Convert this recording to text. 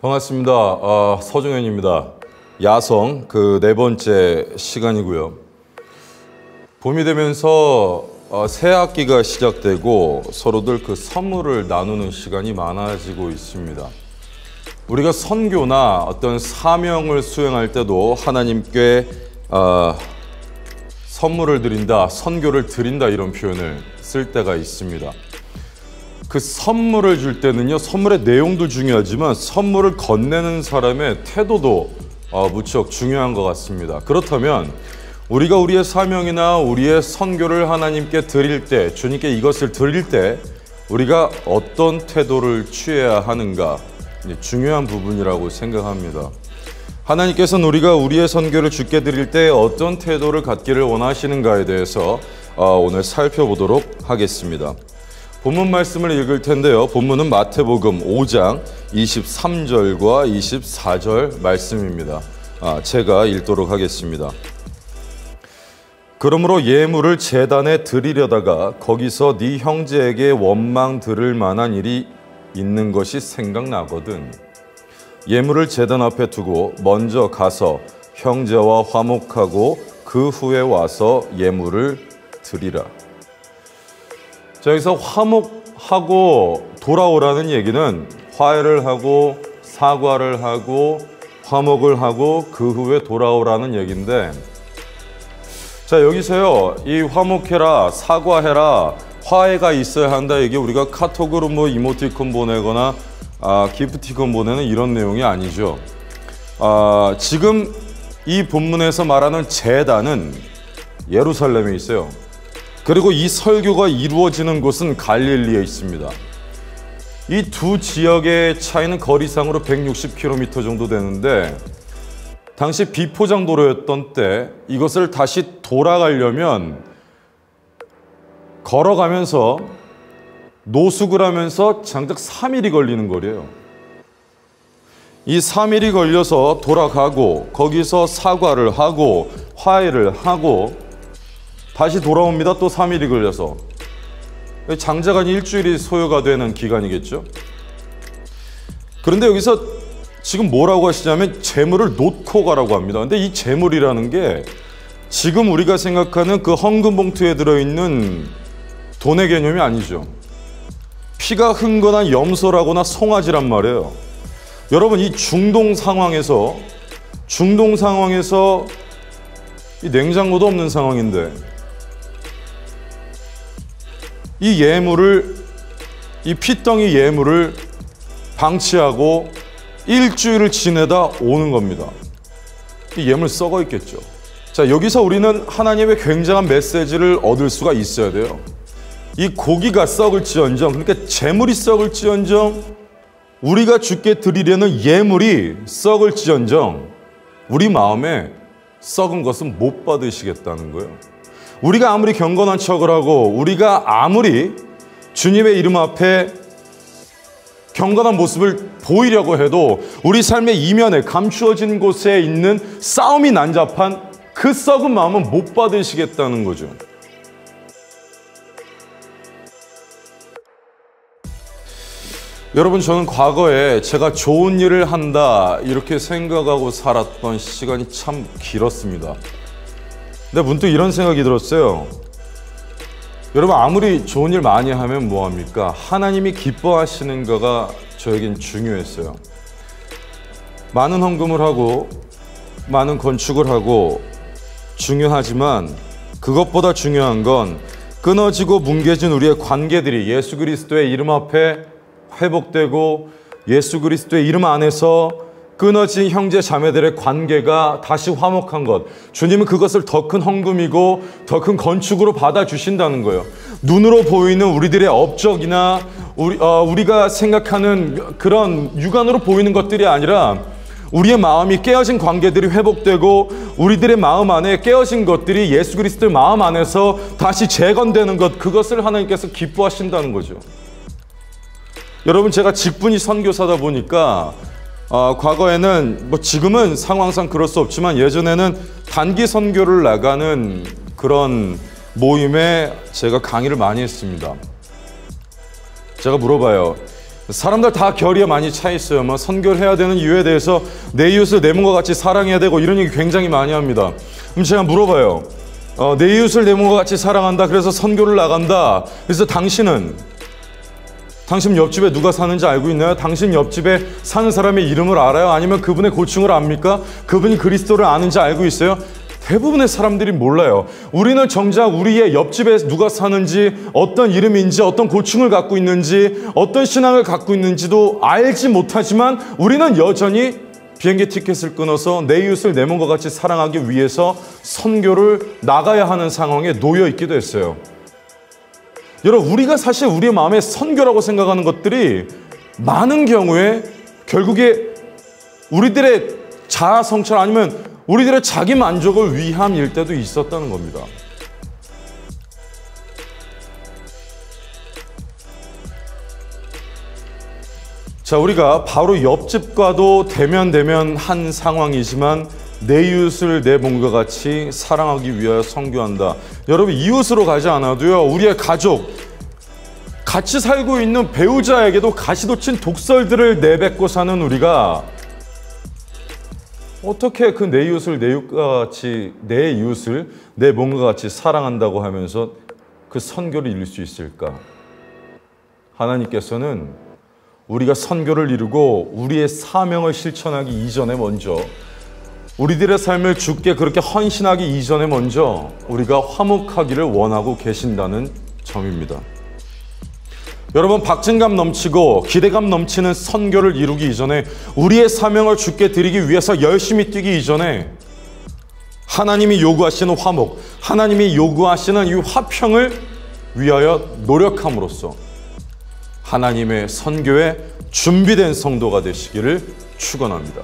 반갑습니다. 아, 서정현입니다. 야성 그 네 번째 시간이고요. 봄이 되면서 어, 새 학기가 시작되고 서로들 그 선물을 나누는 시간이 많아지고 있습니다. 우리가 선교나 어떤 사명을 수행할 때도 하나님께 어, 선물을 드린다, 선교를 드린다 이런 표현을 쓸 때가 있습니다. 그 선물을 줄 때는요, 선물의 내용도 중요하지만 선물을 건네는 사람의 태도도 어, 무척 중요한 것 같습니다. 그렇다면 우리가 우리의 사명이나 우리의 선교를 하나님께 드릴 때, 주님께 이것을 드릴 때 우리가 어떤 태도를 취해야 하는가 중요한 부분이라고 생각합니다. 하나님께서는 우리가 우리의 선교를 주께 드릴 때 어떤 태도를 갖기를 원하시는가에 대해서 어, 오늘 살펴보도록 하겠습니다. 본문 말씀을 읽을 텐데요. 본문은 마태복음 5장 23절과 24절 말씀입니다. 아, 제가 읽도록 하겠습니다. 그러므로 예물을 재단에 드리려다가 거기서 네 형제에게 원망 들을 만한 일이 있는 것이 생각나거든. 예물을 재단 앞에 두고 먼저 가서 형제와 화목하고 그 후에 와서 예물을 드리라. 자, 여기서 화목하고 돌아오라는 얘기는 화해를 하고 사과를 하고 화목을 하고 그 후에 돌아오라는 얘기인데 자 여기서요 이 화목해라 사과해라 화해가 있어야 한다 이게 우리가 카톡으로 뭐 이모티콘 보내거나 아, 기프티콘 보내는 이런 내용이 아니죠. 아, 지금 이 본문에서 말하는 재단은 예루살렘에 있어요 그리고 이 설교가 이루어지는 곳은 갈릴리에 있습니다. 이 두 지역의 차이는 거리상으로 160km 정도 되는데 당시 비포장 도로였던 때 이것을 다시 돌아가려면 걸어가면서 노숙을 하면서 장작 3일이 걸리는 거래요. 이 3일이 걸려서 돌아가고 거기서 사과를 하고 화해를 하고 다시 돌아옵니다. 또 3일이 걸려서. 장자간 일주일이 소요가 되는 기간이겠죠. 그런데 여기서 지금 뭐라고 하시냐면 재물을 놓고 가라고 합니다. 근데 이 재물이라는 게 지금 우리가 생각하는 그 헌금 봉투에 들어있는 돈의 개념이 아니죠. 피가 흥건한 염소라거나 송아지란 말이에요. 여러분 이 중동 상황에서 중동 상황에서 이 냉장고도 없는 상황인데 이 예물을 이 피덩이 예물을 방치하고 일주일을 지내다 오는 겁니다. 이 예물 썩어 있겠죠. 자, 여기서 우리는 하나님의 굉장한 메시지를 얻을 수가 있어야 돼요. 이 고기가 썩을지언정, 그러니까 재물이 썩을지언정, 우리가 주께 드리려는 예물이 썩을지언정, 우리 마음에 썩은 것은 못 받으시겠다는 거예요. 우리가 아무리 경건한 척을 하고 우리가 아무리 주님의 이름 앞에 경건한 모습을 보이려고 해도 우리 삶의 이면에 감추어진 곳에 있는 싸움이 난잡한 그 썩은 마음은 못 받으시겠다는 거죠. 여러분, 저는 과거에 제가 좋은 일을 한다, 이렇게 생각하고 살았던 시간이 참 길었습니다. 근데 문득 이런 생각이 들었어요. 여러분 아무리 좋은 일 많이 하면 뭐합니까? 하나님이 기뻐하시는 거가 저에겐 중요했어요. 많은 헌금을 하고 많은 건축을 하고 중요하지만 그것보다 중요한 건 끊어지고 뭉개진 우리의 관계들이 예수 그리스도의 이름 앞에 회복되고 예수 그리스도의 이름 안에서 끊어진 형제 자매들의 관계가 다시 화목한 것. 주님은 그것을 더 큰 헌금이고 더 큰 건축으로 받아주신다는 거예요. 눈으로 보이는 우리들의 업적이나 우리, 어, 우리가 생각하는 그런 육안으로 보이는 것들이 아니라 우리의 마음이 깨어진 관계들이 회복되고 우리들의 마음 안에 깨어진 것들이 예수 그리스도의 마음 안에서 다시 재건되는 것 그것을 하나님께서 기뻐하신다는 거죠. 여러분 제가 직분이 선교사다 보니까 어, 과거에는 뭐 지금은 상황상 그럴 수 없지만 예전에는 단기 선교를 나가는 그런 모임에 제가 강의를 많이 했습니다. 제가 물어봐요. 사람들 다 결의에 많이 차 있어요. 뭐 선교를 해야 되는 이유에 대해서 내 이웃을 내 몸과 같이 사랑해야 되고 이런 얘기 굉장히 많이 합니다. 그럼 제가 물어봐요. 어, 내 이웃을 내 몸과 같이 사랑한다. 그래서 선교를 나간다. 그래서 당신은 당신 옆집에 누가 사는지 알고 있나요? 당신 옆집에 사는 사람의 이름을 알아요? 아니면 그분의 고충을 압니까? 그분이 그리스도를 아는지 알고 있어요? 대부분의 사람들이 몰라요. 우리는 정작 우리의 옆집에 누가 사는지, 어떤 이름인지, 어떤 고충을 갖고 있는지, 어떤 신앙을 갖고 있는지도 알지 못하지만 우리는 여전히 비행기 티켓을 끊어서 내 이웃을 내 몸과 같이 사랑하기 위해서 선교를 나가야 하는 상황에 놓여 있기도 했어요. 여러분, 우리가 사실 우리의 마음에 선교라고 생각하는 것들이 많은 경우에 결국에 우리들의 자아 성찰 아니면 우리들의 자기 만족을 위함일 때도 있었다는 겁니다. 자, 우리가 바로 옆집과도 대면 대면 한 상황이지만 내 이웃을 내 몸과 같이 사랑하기 위하여 선교한다. 여러분 이웃으로 가지 않아도요. 우리의 가족 같이 살고 있는 배우자에게도 가시돋친 독설들을 내뱉고 사는 우리가 어떻게 그 내 이웃을 내 이웃과 같이 내 이웃을 내 몸과 같이 사랑한다고 하면서 그 선교를 이룰 수 있을까? 하나님께서는 우리가 선교를 이루고 우리의 사명을 실천하기 이전에 먼저 우리들의 삶을 죽게 그렇게 헌신하기 이전에 먼저 우리가 화목하기를 원하고 계신다는 점입니다. 여러분 박진감 넘치고 기대감 넘치는 선교를 이루기 이전에 우리의 사명을 죽게 드리기 위해서 열심히 뛰기 이전에 하나님이 요구하시는 화목, 하나님이 요구하시는 이 화평을 위하여 노력함으로써 하나님의 선교에 준비된 성도가 되시기를 축원합니다.